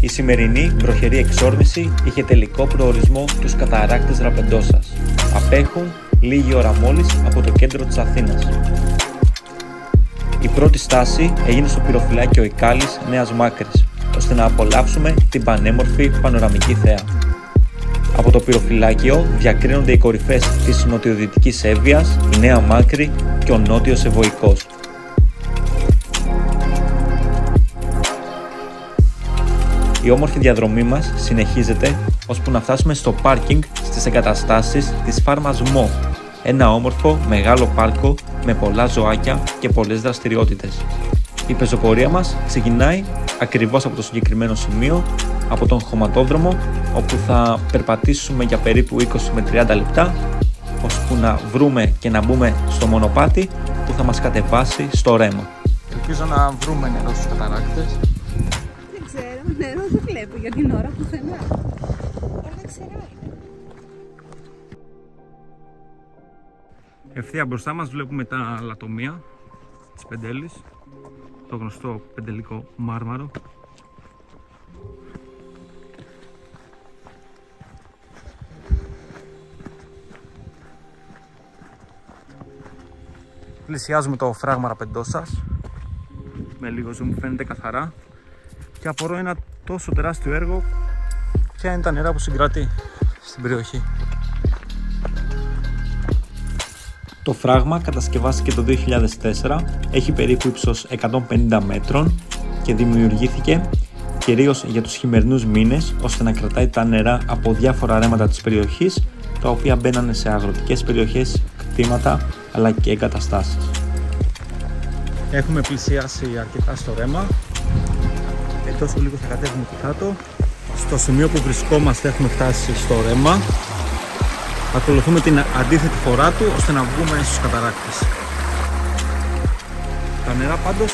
Η σημερινή βροχερή εξόρμηση είχε τελικό προορισμό τους καταράκτες Ραπεντόσας. Απέχουν λίγη ώρα μόλις από το κέντρο της Αθήνας. Η πρώτη στάση έγινε στο πυροφυλάκιο Ικάλης Νέας Μάκρης, ώστε να απολαύσουμε την πανέμορφη πανοραμική θέα. Από το πυροφυλάκιο διακρίνονται οι κορυφές της νοτιοδυτικής Εύβοιας, η Νέα Μάκρη και ο Νότιος Ευωικός. Η όμορφη διαδρομή μας συνεχίζεται ώσπου να φτάσουμε στο πάρκινγκ στις εγκαταστάσεις της Φάρμας Μο, ένα όμορφο μεγάλο πάρκο με πολλά ζωάκια και πολλές δραστηριότητες. Η πεζοπορία μας ξεκινάει ακριβώς από το συγκεκριμένο σημείο, από τον χωματόδρομο, όπου θα περπατήσουμε για περίπου 20 με 30 λεπτά, ώσπου να βρούμε και να μπούμε στο μονοπάτι που θα μας κατεβάσει στο ρέμα. Ελπίζω να βρούμε νερό στους καταράκτες. Δεν ξέρω, νερό δεν βλέπω για την ώρα πουθενά. Όλα ξερά είναι. Ευθεία μπροστά μας βλέπουμε τα λατομεία της Πεντέλης, το γνωστό πεντελικό μάρμαρο. Πλησιάζουμε το φράγμα Ραπεντόσας, με λίγο zoom φαίνεται καθαρά και απορώ ένα τόσο τεράστιο έργο ποια είναι τα νερά που συγκρατεί στην περιοχή; Το φράγμα κατασκευάστηκε το 2004, έχει περίπου ύψος 150 μέτρων και δημιουργήθηκε κυρίως για τους χειμερινούς μήνες ώστε να κρατάει τα νερά από διάφορα ρέματα της περιοχής τα οποία μπαίνανε σε αγροτικές περιοχές, κτήματα αλλά και εγκαταστάσεις. Έχουμε πλησιάσει αρκετά στο ρέμα. Ε, τόσο λίγο θα κατέβουμε και κάτω. Στο σημείο που βρισκόμαστε έχουμε φτάσει στο ρέμα. Ακολουθούμε την αντίθετη φορά του ώστε να βγούμε στους καταράκτες. Τα νερά πάντως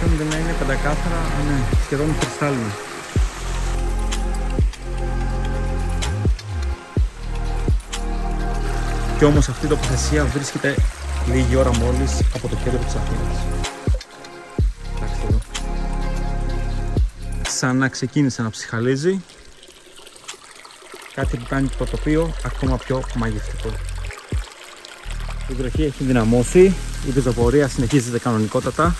φαίνονται να είναι πεντακάθαρα, ναι, σχεδόν κρυστάλλινα. Και όμως αυτή η τοποθεσία βρίσκεται λίγη ώρα μόλις από το κέντρο της Αθήνας. Κοιτάξτε εδώ. Σαν να ξεκίνησε να ψυχαλίζει. Κάτι που κάνει το τοπίο ακόμα πιο μαγευτικό. Η βροχή έχει δυναμώσει, η πεζοπορία συνεχίζεται κανονικότατα.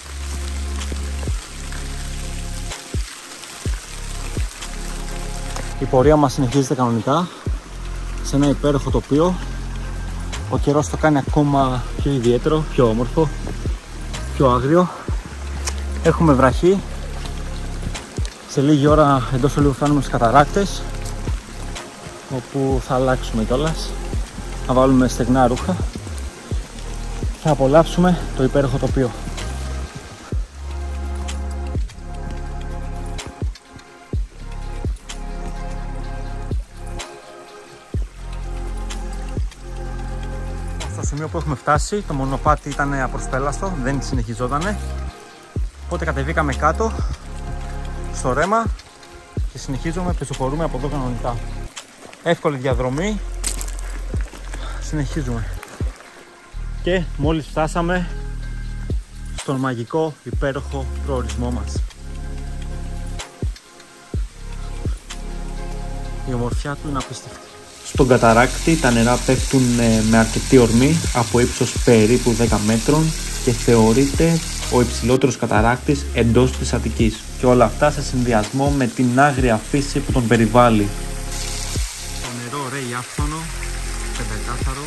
Η πορεία μας συνεχίζεται κανονικά σε ένα υπέροχο τοπίο ο καιρός το κάνει ακόμα πιο ιδιαίτερο, πιο όμορφο, πιο άγριο. Έχουμε βραχή. Σε λίγη ώρα, εντός λίγο φτάνουμε στους καταράκτες όπου θα αλλάξουμε κιόλας. Θα βάλουμε στεγνά ρούχα. Θα απολαύσουμε το υπέροχο τοπίο. Στο σημείο που έχουμε φτάσει, το μονοπάτι ήταν απροσπέλαστο, δεν συνεχιζότανε. Οπότε κατεβήκαμε κάτω, στο ρέμα και συνεχίζουμε, πεζοπορούμε από εδώ κανονικά. Εύκολη διαδρομή, συνεχίζουμε. Και μόλις φτάσαμε στον μαγικό υπέροχο προορισμό μας. Η ομορφιά του είναι απίστευτη. Στον καταράκτη τα νερά πέφτουν ε, με αρκετή ορμή από ύψος περίπου 10 μέτρων και θεωρείται ο υψηλότερος καταράκτης εντός της Αττικής και όλα αυτά σε συνδυασμό με την άγρια φύση που τον περιβάλλει. Το νερό ρέει άφθονο, πεντακάθαρο.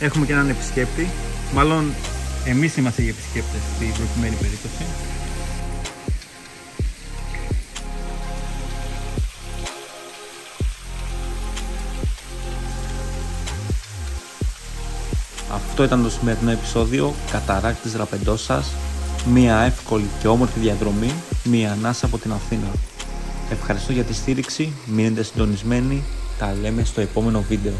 Έχουμε και έναν επισκέπτη. Μάλλον εμείς είμαστε οι επισκέπτες στην προκειμένη περίπτωση. Αυτό ήταν το σημερινό επεισόδιο. Καταράκτης Ραπεντόσας Μία εύκολη και όμορφη διαδρομή. Μία ανάσα από την Αθήνα. Ευχαριστώ για τη στήριξη. Μείνετε συντονισμένοι. Τα λέμε στο επόμενο βίντεο